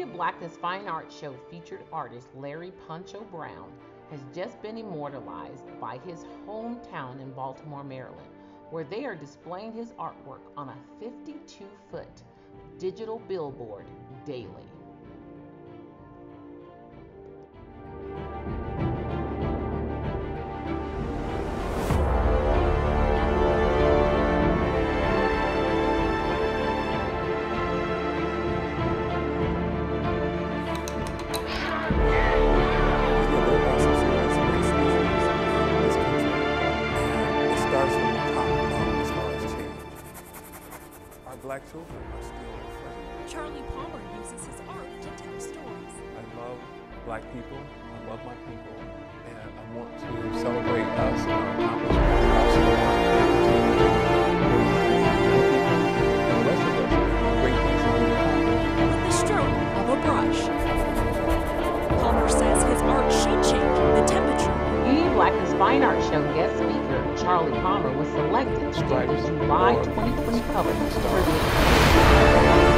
Beauty of Blackness Fine Art Show featured artist Larry Poncho Brown has just been immortalized by his hometown in Baltimore, Maryland, where they are displaying his artwork on a 52 foot digital billboard daily. Black children are still afraid. Charly Palmer uses his art to tell stories. I love black people. I love my people. And I want to celebrate Palmer was selected to the July 2020 cover for the